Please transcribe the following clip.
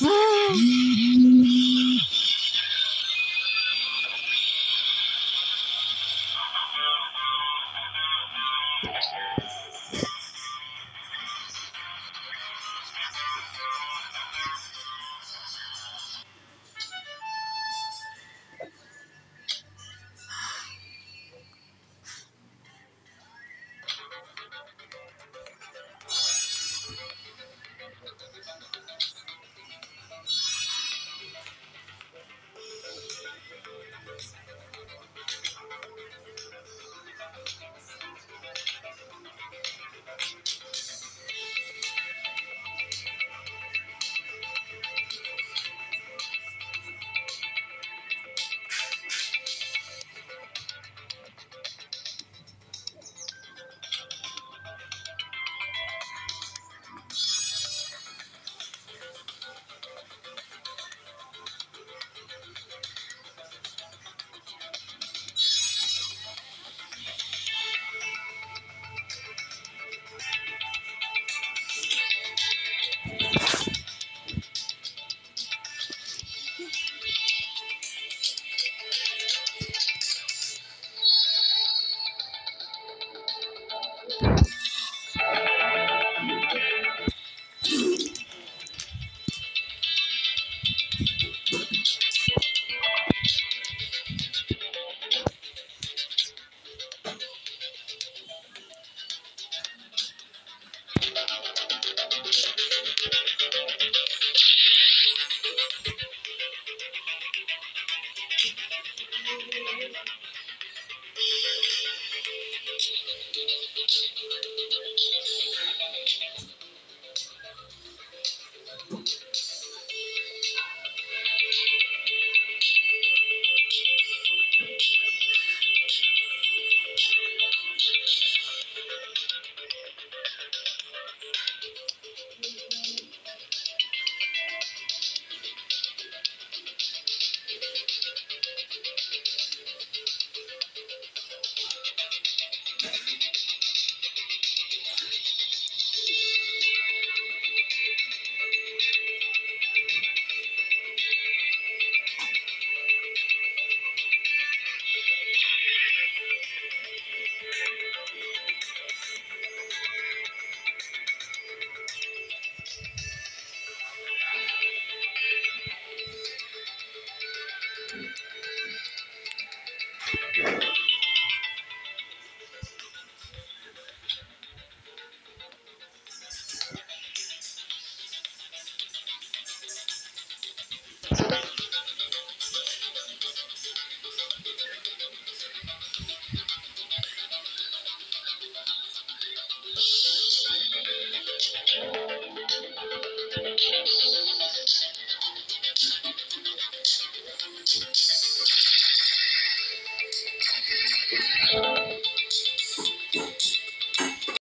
Thank Thank you. You. Thank you.